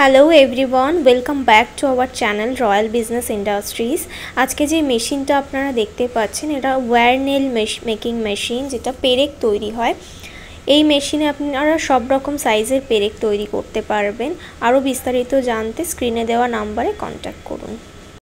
Hello everyone welcome back to our channel royal business industries আজকে যে মেশিনটা আপনারা দেখতে পাচ্ছেন, এটা ওয়ারনেল মেকিং মেশিন যেটা পেরেক তৈরি হয়। এই মেশিনে আপনারা সব রকম সাইজের পেরেক তৈরি করতে পারবেন। আরও বিস্তারিত জানতে স্ক্রিনে দেওয়া নাম্বারে কন্ট্যাক্ট করুন।